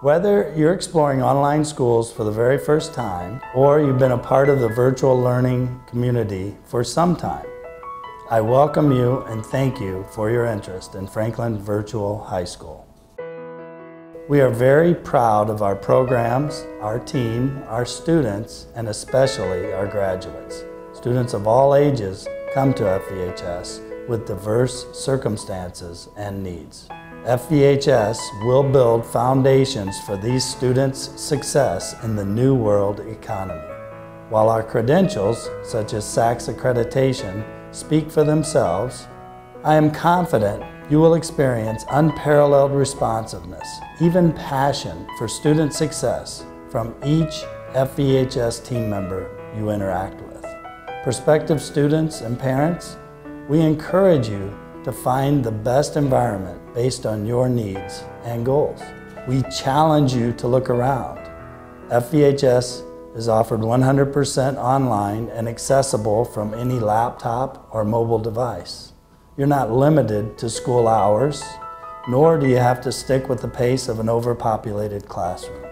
Whether you're exploring online schools for the very first time or you've been a part of the virtual learning community for some time, I welcome you and thank you for your interest in Franklin Virtual High School. We are very proud of our programs, our team, our students, and especially our graduates. Students of all ages come to FVHS with diverse circumstances and needs. FVHS will build foundations for these students' success in the new world economy. While our credentials, such as SACS accreditation, speak for themselves, I am confident you will experience unparalleled responsiveness, even passion for student success from each FVHS team member you interact with. Prospective students and parents, we encourage you to find the best environment based on your needs and goals. We challenge you to look around. FVHS is offered 100% online and accessible from any laptop or mobile device. You're not limited to school hours, nor do you have to stick with the pace of an overpopulated classroom.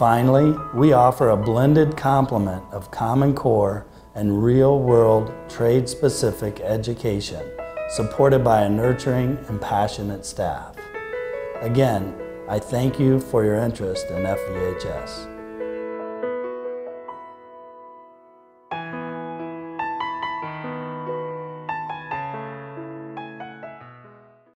Finally, we offer a blended complement of Common Core and real-world trade-specific education supported by a nurturing and passionate staff. Again, I thank you for your interest in FVHS.